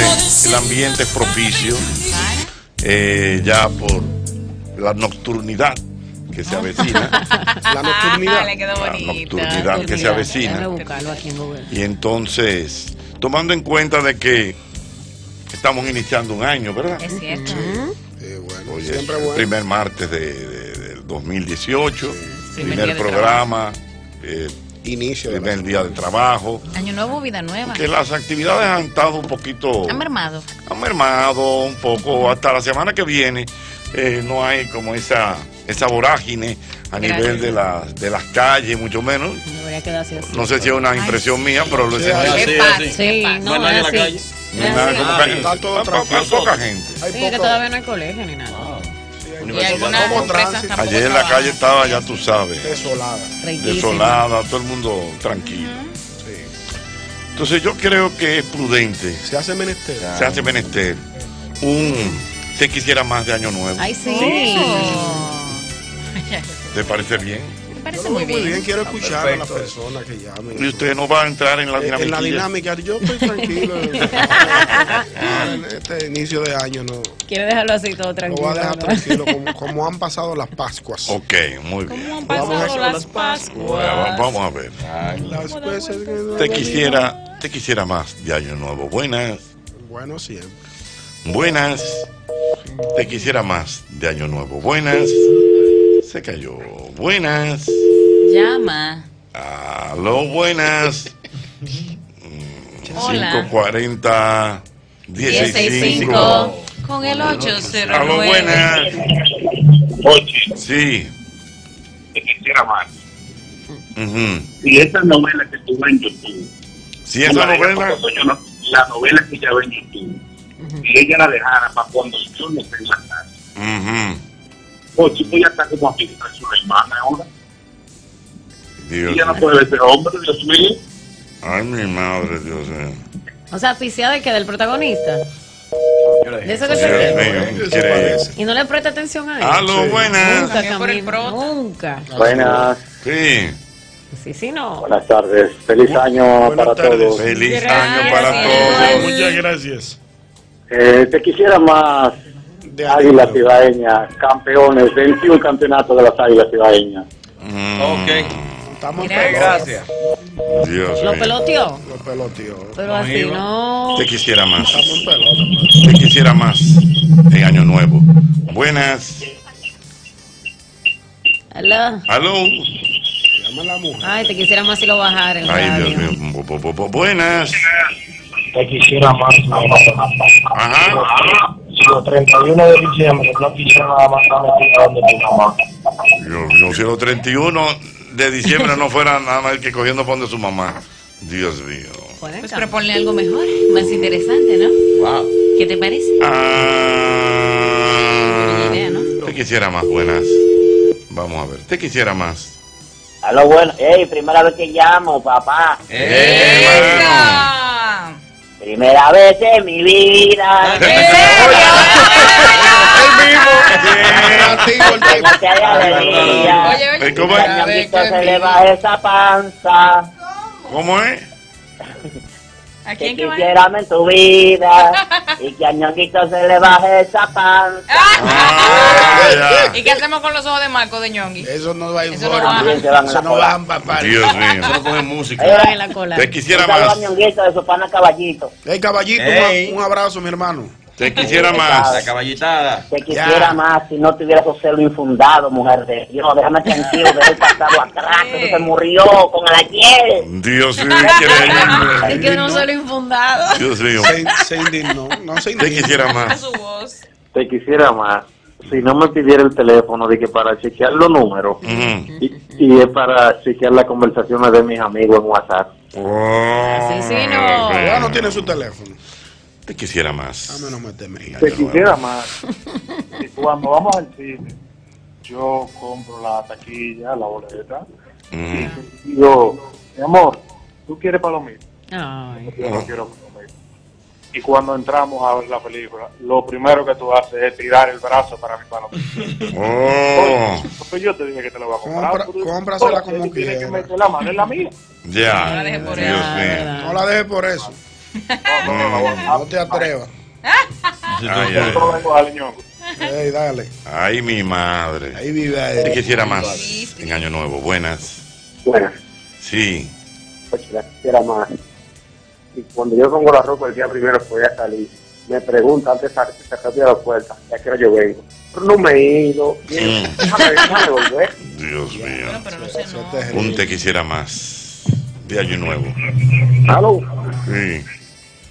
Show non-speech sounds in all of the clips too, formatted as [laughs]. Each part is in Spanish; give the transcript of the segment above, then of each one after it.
ambiente, el ambiente es propicio eh, ya por la nocturnidad que se avecina. La nocturnidad. Le quedó La bonito. nocturnidad que se avecina. Y entonces, tomando en cuenta de que estamos iniciando un año, ¿verdad? Es cierto. Eh, bueno, Hoy es el primer martes de, de- del 2018, Primer programa, eh, Inicio de la primer día de trabajo. Año nuevo, vida nueva. Que las actividades han estado un poquito... Han mermado. han mermado un poco. Hasta la semana que viene eh, no hay como esa, esa vorágine a Gracias. nivel de, las de las calles, mucho menos. Así. No sé si es una impresión mía, pero lo Sí, ¿Qué sí, no, No hay nadie es en la calle. No hay Es nada, así. como Ah, que- está todo hay poca gente. Hay Sí, que todavía no hay colegio ni nada. Como tránsito. Ayer en la trabajan. calle estaba, ya tú sabes, desolada. Desolada, todo el mundo tranquilo. Sí. Entonces yo creo que es prudente, Se hace menester. se hace menester un te quisiera más de año nuevo. Ay, sí. Oh. ¿Te parece bien? Parece muy bien, quiero escuchar a las personas que llamen. Y usted no va a entrar en la Eh, en la dinámica. dinámica, yo estoy tranquilo. [laughs] En este inicio de año no. Quiere dejarlo así todo Lo tranquilo. voy a dejar ¿no? tranquilo, como, [laughs] como han pasado las Pascuas. Ok, muy bien. ¿Cómo han Vamos a pasado hacer las Pascuas? Bueno, vamos a ver. Las veces que- Te quisiera, te quisiera más de año nuevo. Buenas, Bueno, siempre. buenas. Te quisiera más de año nuevo. Buenas. Se cayó. Buenas. Llama. Aló, buenas. Hola. 540 165. 165 con el Aló, 809. buenas. Oye, Sí. te quisiera más. ujú. Si esa novela que tú ves en YouTube, Si esa la novela. no- la novela que ella ve en YouTube, si ella la dejara para cuando yo no esté en la casa, ujú. Tú ya está como amiga de su hermana ahora. Dios ella no puede ver ese hombre, Dios mío. Ay, mi madre, Dios mío. O sea, aficiada de que del protagonista. De eso que Dios se mío. Y no le presta atención a él. Aló, buenas. Nunca, También por el Camilo. Nunca. Buenas, Sí. Sí, sí, no. buenas tardes. Feliz año Buenas para tardes. todos. Feliz Gracias. año para todos. Muchas gracias. Eh, te quisiera más De Águilas. Cibaeñas, campeones, 21 campeonatos de las Águilas Cibaeñas. Mm, Ok. Estamos Gracias. Dios Lo mío. peloteó. Los peloteos. Pero así no. Te quisiera más. Estamos en pelota. Te quisiera más en Año Nuevo. Buenas. Aló. Aló. Llama a la mujer. Ay, te quisiera más si lo bajara el Ay, radio. Dios mío. Bu- bu- bu- bu- Buenas. te quisiera más. Ajá. Los 31 de diciembre no quisiera nada más metida donde tu mamá. Dios mío, si los 31 de diciembre no fuera nada más que cogiendo pon de su mamá. Dios mío. Pues cambiar. proponle algo mejor, más interesante, ¿no? Wow. ¿Qué te parece? Ah, idea, ¿no? te quisiera más, buenas. Vamos a ver, te quisiera más. Aló, bueno. Ey, primera vez que llamo, papá. Eh. Primera vez en mi vida. [laughs] El. Eh, [laughs] ¿Cómo es? ¿Cómo es? ¿A Que quién que va? quisiérame en tu vida. Y que a Ñonguito se le baje esa panza. Ah, ya. ¿Y qué hacemos con los ojos de Marco de Ñongui? Eso no va en Eso no forma. baja. Se van a Eso no bajan papá. Dios mío. Música. Van en la cola. Te quisiera Un saludo a más. Ñonguito de su pana caballito. Hey, caballito, Ey. un, un abrazo, mi hermano. Te quisiera La más. caballitada. Te quisiera más si no tuviera esos celos infundados, mujer de Dios. Déjame tranquilo de haber pasado atrás. Que se murió con el ayer. Dios mío, [laughs] Es increíble. que no se lo infundado. Dios mío. Se, se indignó. No se Te indignó. quisiera A más. su voz. Te quisiera más si no me pidiera el teléfono de que para chequear los números y, y es para chequear las conversaciones de mis amigos en WhatsApp. Oh, Así sí, no. Ya no tiene su teléfono. Te quisiera más. Dame no en Te año quisiera más si cuando vamos al cine yo compro la taquilla, la boleta Ujú. y digo, mi amor, ¿tú quieres palomitas? Ay. Yo no quiero palomitas. Y cuando entramos a ver la película, lo primero que tú haces es tirar el brazo para mi palomita. Oh, Porque yo te dije que te lo voy a comprar. Compra- cómprasela como tú tienes que meter la mano en la mía. ya. No la dejes por. No la dejes por eso. No, no, no, no. No te atrevas. Ay, ay, Yo vengo a Ñongo. Ey, dale. ay, mi madre. Vive Te él. quisiera más en Año Nuevo. Buenas. Bueno, Sí. pues la quisiera más. Y cuando yo pongo la ropa el día primero que voy a salir, me pregunta antes de sacar de la puerta, ¿a qué hora yo vengo? Pero no me he ido. Bien, Mm. Déjame, déjame volver. Dios mío. Bueno, pero no sé, Eso no. es terrible. Un te quisiera más de Año Nuevo. Aló, Sí.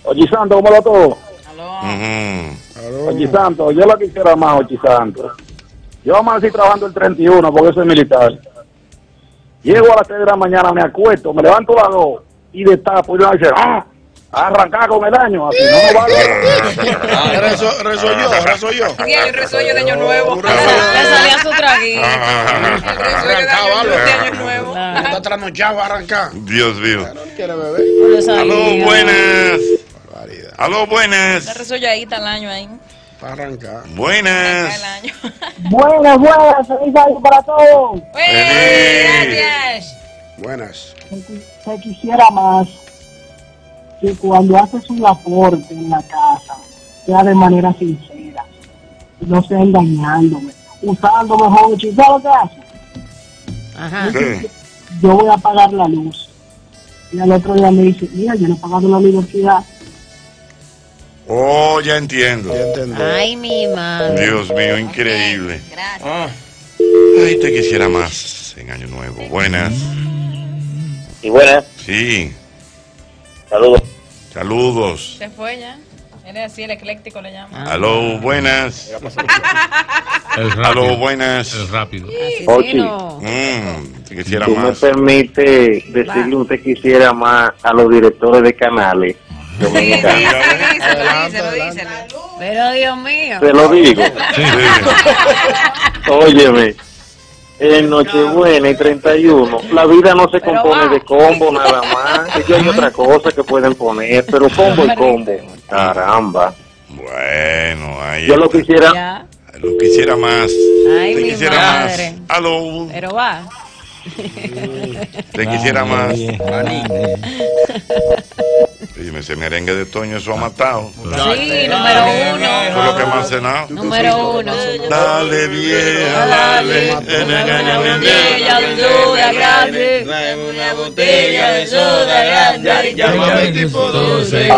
Ochi Santo, ¿cómo va todo? Aló. Aló. Ochi Santo, yo la quisiera más, Ochi Santo. Yo amanecí trabajando el 31 porque soy militar. Llego a las 3 de la mañana, me acuesto, me levanto a las 2 y destapo y me dice, ¡ah! A arrancar con el año, así no me vale. [laughs] Rezo, rezo yo, rezo yo. Sí, hay un resuello de Año Nuevo. Le salía su traguito. El resuello de Arrancaba, de año Nuevo. Está trasnochado a arrancar. Dios mío. Le salía. Aló, buenas. La resolladita al año ahí. Para arrancar. El Buenas. año. [laughs] Buenas, buenas, feliz año para todos. ¡Eh! Gracias. Buenas. Se quisiera más que cuando haces un aporte en la casa, sea de manera sincera, no sea engañándome, usando mejor, ¿sabes lo que hace? Ajá. Sí. yo voy a pagar la luz. Y al otro día me dice, mira, yo no he pagado la universidad. Oh, ya entiendo. Ya entendí. Ay, mi madre. Dios mío, increíble. Gracias. Ah, Ay, te quisiera más en Año Nuevo. Buenas. Y buenas, Sí. saludos. Saludos. Se fue ya. Él es así, el ecléctico le llama. Aló, buenas. El rápido. [laughs] Aló, buenas. El rápido. Así Ochi. sí, no. Mm, te quisiera Tú me más. permites decirle un te quisiera más a los directores de canales Sí, sí, sí, díselo, Adelante, díselo, díselo. Pero Dios mío. Te lo digo. Sí. [laughs] Óyeme, en Nochebuena y 31, la vida no se compone de combo nada más. Ellos hay otra cosa que pueden poner, pero combo y combo. Caramba. Bueno, ahí Yo lo quisiera, Ya. Lo quisiera más. Ay, te mi quisiera madre. más. Aló. Pero va. Te quisiera más. maní. Dime, ese merengue de Toño, eso ha matado. Sí, número Eso es lo que uno. más ha cenado. Número uno. Dale vieja, dale. Una botella de soda grande. Una botella de soda grande. Llámame tipo 12. Tiqui,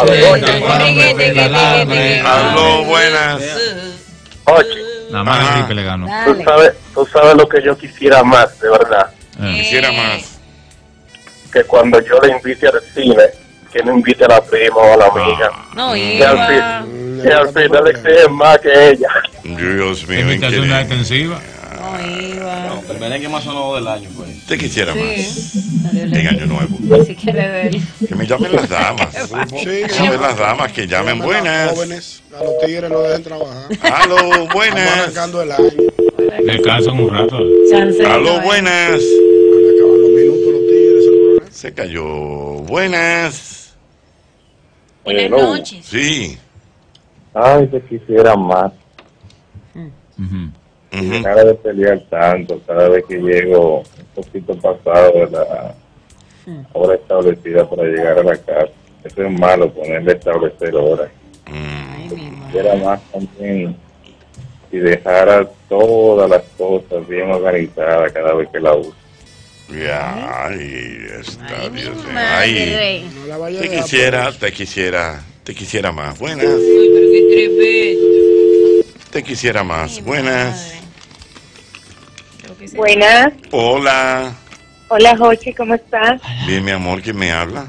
tiqui, tiqui, tiqui. Aló, buenas. oye, Nada más Ajá. Enrique le ganó. tú Dale. sabes, tú sabes lo que yo quisiera más, de verdad, Eh. Quisiera más. que cuando yo le invite al cine, que no invite a la prima o a la amiga. No Que al, iba. fin, que al final exigen más que ella. Dios mío, Invitación increíble. extensiva. No iba. El merengue más sonado del año, pues. Te quisiera más Sí. en Año Nuevo. Si quiere ver. Que me llamen las damas. [laughs] Sí, Llamen las damas que llamen Llamen a los buenas. jóvenes, a los tigres no dejen trabajar. Aló, buenas. arrancando el año. Descansan un rato. Aló, eh. buenas. Se cayó. Buenas. Buenas Hello. noches. Sí. Ay, te quisiera más. Nada de pelear tanto cada vez que llego un poquito pasado de la hora establecida para llegar a la casa. Eso es malo, ponerle establecer horas. Mm. Ay. Quisiera más también si dejara todas las cosas bien organizadas cada vez que la uso. Ya, ahí está, Ay, Dios mío. Ahí. madre. No la vaya Te quisiera, te quisiera, te quisiera más. Buenas. Uy, pero qué tremendo. Te quisiera más. Buenas. Buenas. Hola. Hola, Jochi, ¿cómo estás? Bien, mi amor, ¿quién me habla?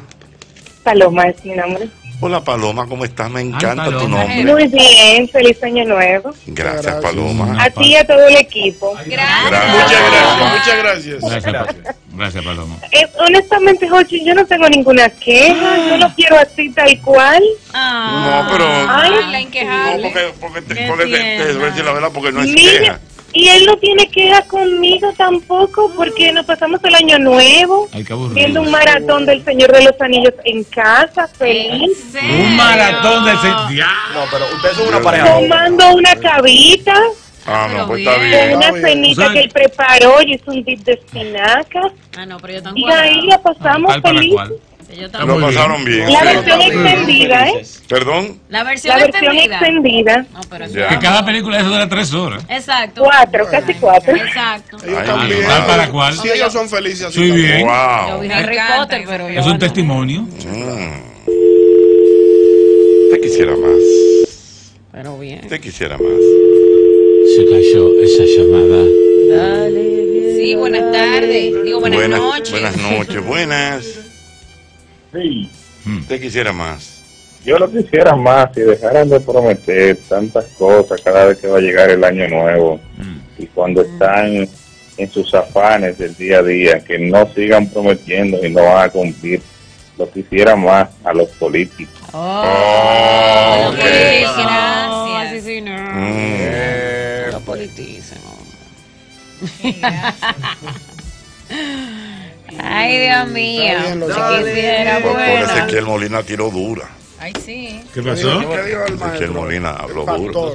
Paloma es mi nombre. Hola, Paloma, ¿cómo estás? Me encanta tu Paloma. nombre. Muy bien, feliz año nuevo. Gracias, Gracias. Paloma. A ti y a todo el equipo. Gracias. Muchas gracias, muchas gracias. Gracias, Pa- Gracias, Paloma. Eh, honestamente, Jochi, yo no tengo ninguna queja. Yo lo quiero así tal cual. No, pero. Ay, la No, porque, porque, te, porque te, te voy a decir tierna. la verdad, porque no es Mira, queja. Y él no tiene queja conmigo tampoco, porque nos pasamos el año nuevo aburrir. viendo un maratón del Señor de los Anillos en casa, feliz, Un maratón de ese No, pero ustedes son una pareja. tomando una cabita. Ah, no, pues está Con bien. una bien. cenita que él preparó y hizo un dip de espinacas. Ah, no, pero yo tan Y ahí la pasamos ¿Tal para feliz. Cual? Ellos Lo pasaron bien. La sí. versión extendida, ¿eh? Perdón. La versión, La versión extendida. extendida. No, pero Ya. Que cada película eso dura tres horas. Exacto. Cuatro, casi cuatro. Exacto. ¿Tal para cuál? Si ellos son felices así. Sí, bien. Yo Wow. Potter, pero yo. Es un no. testimonio. Mm. Te quisiera más. Pero bien. Te quisiera más. Se cayó esa llamada. Dale. Sí, buenas tardes. Digo, buenas, buenas noches. Buenas noches, buenas. Sí, Te quisiera más. yo lo quisiera más si dejaran de prometer tantas cosas cada vez que va a llegar el año nuevo y cuando están en sus afanes del día a día, que no sigan prometiendo y no van a cumplir. Lo quisiera más a los políticos. Oh, ok. Sí, No, gracias. sí, sí, no. Mm. Lo politicen, [laughs] Ay, Dios mío. Quisiera, bueno. Ezequiel Molina tiró dura. Ay, sí. ¿Qué pasó? ¿Qué dijo el Ezequiel? Molina habló duro.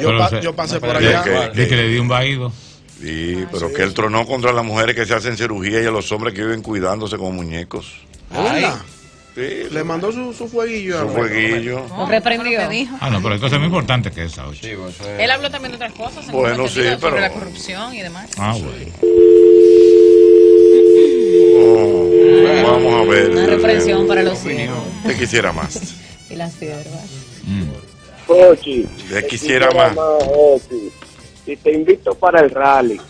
Yo, pa- yo pasé por que- allá. que- De que le di un vaído. Sí, pero que él tronó contra las mujeres que se hacen cirugía y a los hombres que viven cuidándose como muñecos. Hola. Sí, Le mandó su, su fueguillo. su al- jueguillo. Lo reprimió. ¿Qué dijo? Ah, no, pero hay cosas muy importantes que esa, oye. Sí, pues, es- Él habló también de otras cosas. en Bueno, sí, sentido, sobre pero- la corrupción y demás. Ah, bueno. Vamos a ver. Una reprensión para los hijos [laughs] Te quisiera más. y las siervas. Mm. Ochi, Te quisiera más. Ochi. Si te invito para el rally,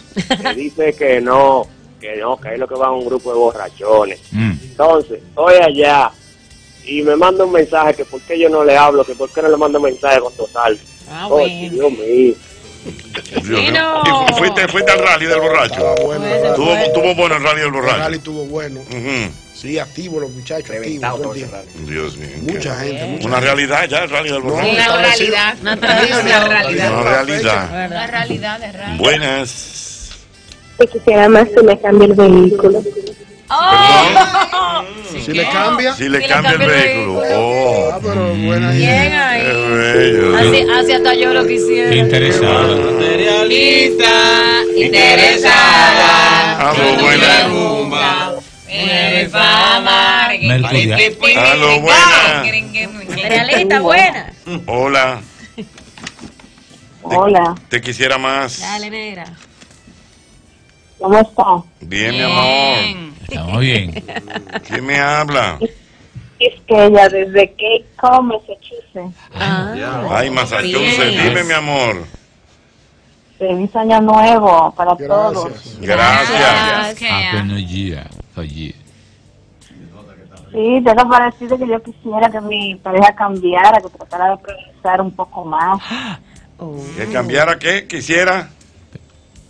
te [laughs] dice que no, que no, que es lo que va un grupo de borrachones. Mm. Entonces, estoy allá y me manda un mensaje que por qué yo no le hablo, que por qué no le mando mensaje cuando salgo. Ah, Ochi, bueno. Dios mío. Bueno. ¿Y fu- fuiste, fuiste al rally del borracho? Estaba bueno. Pues, el Tuvo, tuvo bueno el rally del rally borracho. estuvo bueno. Ujú. Sí, activo los muchachos. Activo, Reventado todo todo el día. rally. Dios mío. Mucha qué- gente, mucha Una gente. realidad ya el rally del No, borracho. Una realidad. Una realidad. Una realidad. Una ¿Verdad? realidad es real. Buenas. Te quisiera más que me cambie el vehículo. ¡Oh! Si le cambia. Si le Si le cambia el cambia el vehículo. Ah, Oh, pero buena Bien ahí. Así, así hasta yo lo quisiera. interesado. Materialista, interesada. A lo buena. Rumba. Fama. A lo buena. Realista, buena. Hola. Hola, Te quisiera más. Dale, negra. ¿cómo está? Bien, mi amor. Estamos bien. [laughs] ¿Quién me habla? Es que ella desde que come se chuse. Ah, Ay, Massachusetts. Bien. Dime, mi amor. Feliz año nuevo para todos. Gracias. Gracias. Happy. Sí, tengo para decirte que yo quisiera que mi pareja cambiara, que tratara de progresar un poco más. oh. [gasps] ¿Que cambiara qué? ¿Quisiera?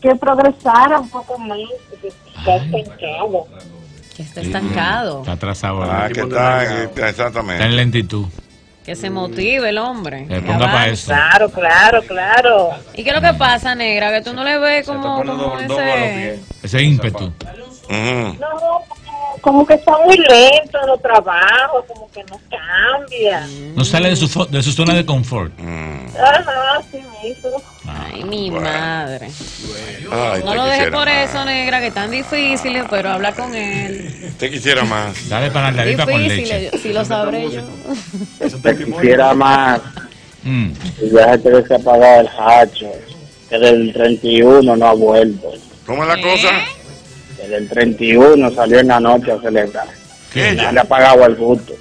Que progresara un poco más, porque está estancado. Que está estancado. Está atrasado. Ah, que está, que- Está en exactamente. lentitud. Que se motive el hombre. Que ponga para eso. Claro, claro, claro. ¿Y qué es lo que pasa, negra? Que tú no le ves como, ese... Ese ímpetu. No, como que está muy lento en los trabajos, como que no cambia. No sale de su, de su zona de confort. Mm. Ajá, sí mismo. Ay, mi Bueno. madre. Ay, No lo dejes por más. eso, negra, que es tan difícil, pero habla con él. [laughs] Te quisiera más. Dale panadita con leche. Difícil, si lo sabré yo. Te quisiera más. Mm. Y ya se que se ha pagado el hacho. Que del 31 no ha vuelto. ¿Cómo es la cosa? Que del 31 salió en la noche a celebrar. ¿Qué? Ya le ha pagado el gusto.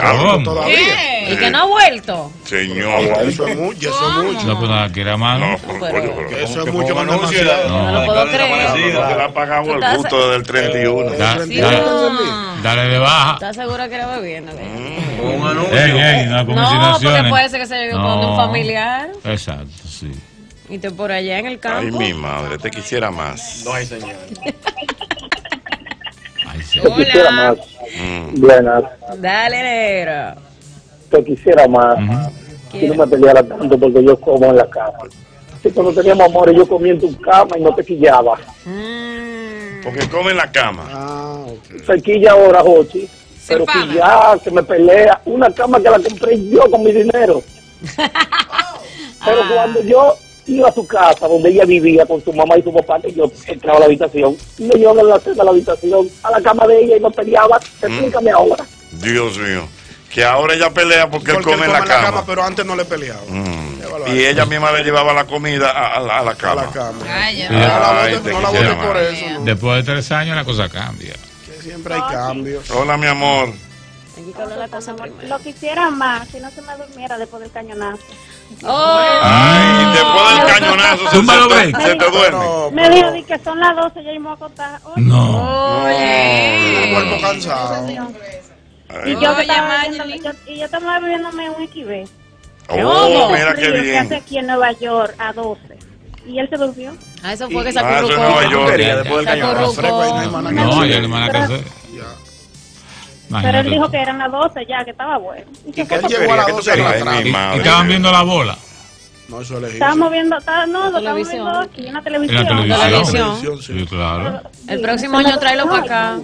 ¿Cómo? Todavía. Y que no ha vuelto. Señor. Eso es mucho, eso es mucho. No, pues nada, que era No, mano. pero- pero Eso Que es mucho más la- No lo puedo creer. No se le ha pagado el gusto desde el 31. Da- Eso es da- mucho. dale de baja. ¿Estás segura que era bebiendo? Mm. Un anuncio. No, No, porque puede ser que se llegue con un No. familiar Exacto, sí. Y te por allá en el Ay, campo. mi madre, te quisiera más. No hay señal. Ay, sí. quisiera más. Mm. Buenas. Dale, negro. Te quisiera más. Ujú. Si no me peleara tanto porque yo como en la cama. Si cuando teníamos amores yo comía en tu cama y no te quillaba. Mm. Porque come en la cama. Ah. Se quilla ahora, Jochi. Se Pero si ya se me pelea, una cama que la compré yo con mi dinero. [laughs] Pero Ah. cuando yo iba a su casa donde ella vivía con su mamá y su papá, que yo entraba a la habitación, y me llevaban a la, a la habitación, a la cama de ella y nos peleaba. Explícame ahora. Dios mío. Que ahora ella pelea porque, él come en la cama. pero antes no le peleaba. Mm. Y ella misma le llevaba la comida a, a la, a la cama. Ay, no la voté por eso. no. Después de tres años la cosa cambia. Que siempre hay cambios. Hola, mi amor. Lo quisiera más si no se me durmiera después del cañonazo. Ay, después del cañonazo se, se te, se te duerme. Me dijo di que son las 12 ya me voy a acostar. Oye, No. El cuerpo cansado. Y yo que estaba bebiéndome- yo- y yo estaba bebiéndome un equibé. Oh, mira qué que bien. hace aquí en Nueva York a 12. Y él se durmió. Ah, eso fue que se Ah, eso es acurrucó. Nueva York. Después del cañonazo. acurrucó. No, ya no hay Pero él dijo tú. que eran las 12 ya, que estaba bueno. Y que él fue llegó a las ¿Qué tú 12 querías? atrás. Ay, mi Y, y estaban viendo la bola No, eso es Estábamos viendo, está- no, lo estábamos Televisión. viendo aquí en la en la televisión. televisión. televisión. Sí, claro. El próximo año tráelo para acá.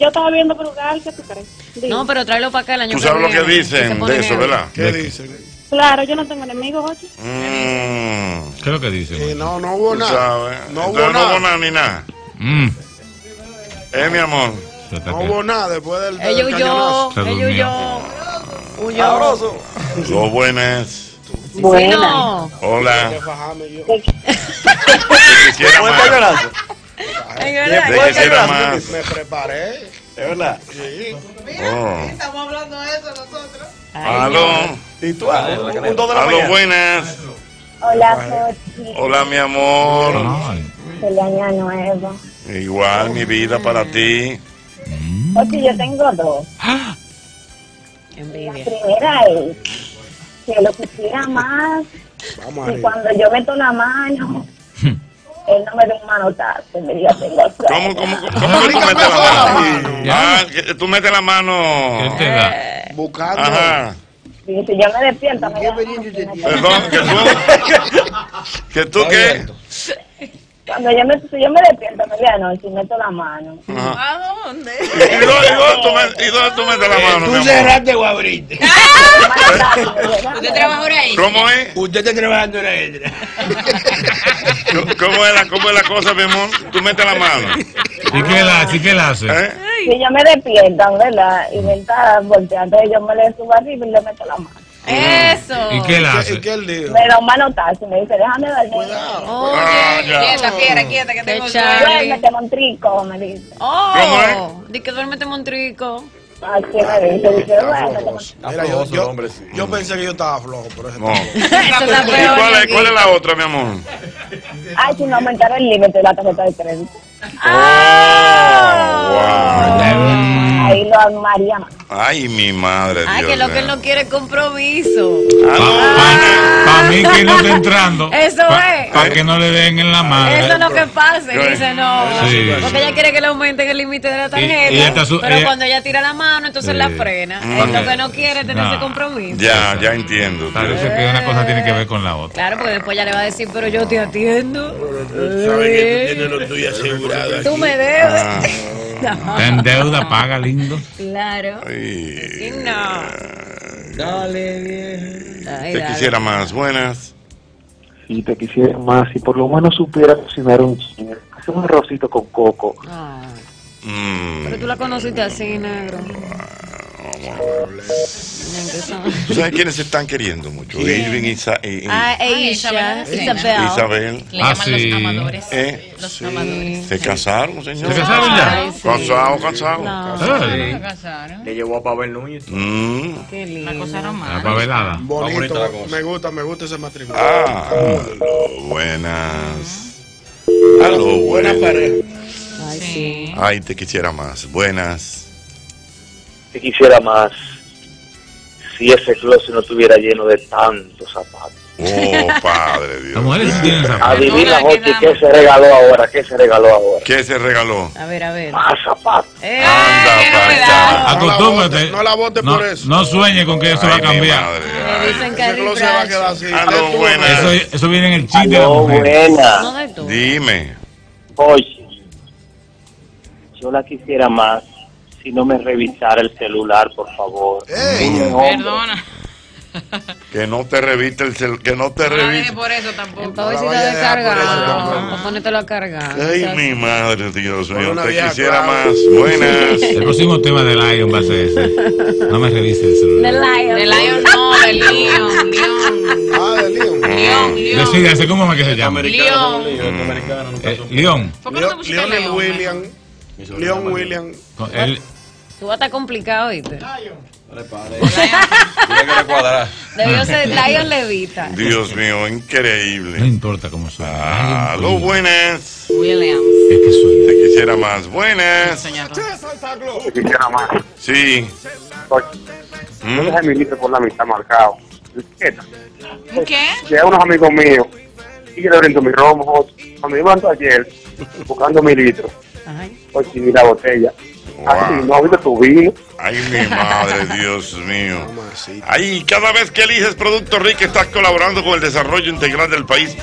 Yo estaba viendo Brugal, ¿qué tú crees? Dime. No, pero tráelo para acá el año Tú que sabes lo viene, que dicen de eso. ¿verdad? ¿Qué ¿De qué? dicen? Claro, yo no tengo enemigos, Ochi. Mm, ¿Qué es lo que dicen? Eh, no, no hubo tú nada. No Entonces hubo no hubo nada. nada ni nada. Mm, Eh, mi amor. No hubo nada después del, del Ellos huyó, ellos huyó. Huyó. Sabroso. Dos buenas. Buena. No. Hola. Yo. Quisiera más. Te quisiera más. Me preparé. Es verdad. Sí. Oh. Estamos hablando de eso nosotros. Aló. Y tú, Aló, buenas. Hola. Hola, mi amor. Feliz año nuevo. Igual, mi vida para ti. Ochi, yo tengo dos. [gasps] La Envidia. primera es que lo quisiera más Vamos y cuando yo meto la mano, [laughs] él no me da un manotazo me diga, tengo. ¿Cómo, cómo, cómo, cómo [laughs] tú metes la mano? [laughs] Ah, que tú metes la ¿Qué mano. te da? Buscando. Ajá. Y si yo me despierto, me da Perdón, que tú. ¿Que tú qué? Cuando yo me, si yo me despierto a medianoche y meto la mano, Ajá. ¿A dónde? ¿Y, y dónde, y dónde tú me- y dónde tú metes la mano, mi amor? o abriste. ¿Usted trabaja por ahí? ¿Cómo es? Usted está trabajando en la extra. ¿Cómo es la, cómo es la cosa, mi amor? Tú metes la mano. ¿Y qué la, sí que la hace? ¿Eh? si yo me despierto, ¿verdad? Y me está volteando, yo me le subo arriba y le meto la mano. Eso. ¿Y qué ¿Qué- hace? ¿Y qué él dijo? Me da un manotazo y me dice, déjame dormir. Ah, Oye. ya. Quieta, fiera, quieta, que Qué tengo Charlie. Duérmete, Montrico, me dice. Oh. Di que duérmete, Montrico. Así me dice, dice, duérmete, Está Mira, yo, pensé que yo estaba flojo, pero ese No. está [laughs] Eso está ¿Y peor. cuál es, cuál es la otra, mi amor? Ay, si no aumentara el límite de la tarjeta de crédito. Mm, Ahí lo amaría más. Ay, mi madre, Ay, Dios que lo que él no quiere es compromiso. Para mí que no está entrando. [laughs] Eso es. Para que no le den en la madre. Eso es lo que pasa. Y dice no. Sí. Porque ella quiere que le aumenten el límite de la tarjeta. y su- pero ella- cuando ella tira la mano, entonces Sí. la frena. Mm. Es lo que no quiere es tener No. ese compromiso. Ya, ya entiendo. Parece que una cosa tiene que ver con la otra. Claro, porque después ella le va a decir, pero yo te atiendo. Sabes que tú tienes lo tuyo asegurado Tú aquí. me debes. Ah, [laughs] Ten deuda, paga lindo. Claro. ay, Sí, no. Dale. Ay, te dale. quisiera más. Buenas. Si te quisiera más, si por lo menos supiera cocinar un chile, hacer un arrocito con coco. Ah, Mm. pero tú la conociste así, negro. ¿Tú sabes quiénes se están queriendo mucho? Irving y, y- y- Ah, Aisha, Isabel. Isabel. Isabel. Le Ah, llaman sí. los amadores. ¿Eh? Los Sí. amadores. Se casaron, señor. ¿Se casaron ya? Sí. Casados, casados. No, Se casaron. Le llevó a Pavel Núñez. Mm. qué lindo. Una cosa la romántica. pavelada. bonito. bonita la cosa. Me gusta, me gusta ese matrimonio. Ah, aló, buenas. Aló, Buena buenas. pareja. Ay. Sí. Ay, te quisiera más. Buenas. Quisiera más si ese closet no estuviera lleno de tantos zapatos. Oh, [laughs] padre Las Dios. mujeres sí tienen zapatos. Adivina, Jorge. ¿qué se regaló ahora? ¿Qué se regaló ahora? ¿Qué se regaló? A ver, a ver. Más zapatos. Eh, Anda, novedad. Acostúmbrate. No la vote No, por eso. no sueñe con que eso va a cambiar. madre. Me Ay. dicen que Ese es closet va a quedar así. Aló, buenas. Eso, eso viene en el chiste de la mujer. buena. Dime. Oye, yo la quisiera más si no me revisara el celular, por favor. Ey. Perdona. [laughs] Que no te reviste el cel, que no te No reviste. por eso tampoco. Ver si descargado. Para ponértelo a cargar. Ay, mi madre, Dios mío, te quisiera más. Buenas. El próximo tema de Lion va a ser ese. No me revise el celular. Lion. De Lion no, de [laughs] Leon. Leon. Ah, de Leon. Leon, Leon. Decide, ¿hace cómo es que se llama? Leon. Eh, León. ¿Por qué no te pusiste Lionel Leon? William. Leon William. Él- Tú vas a estar complicado, ¿viste? Debió ser Lion Levita. Dios mío, no increíble. importa cómo suena. Aló, buenas. Williams. Es que suena. Te quisiera más. Buenas. Te quisiera más. Sí. Oye, ¿Mm? yo dejé mi libro por la mitad marcado. ¿Qué? Llegan unos amigos míos y yo le brindo mi romo. Cuando iban ayer buscando mi litro, oye, y la botella. Así, no, tu vino. Ay, mi madre, [laughs] Dios mío. Ahí, cada vez que eliges Producto Rica estás colaborando con el desarrollo integral del país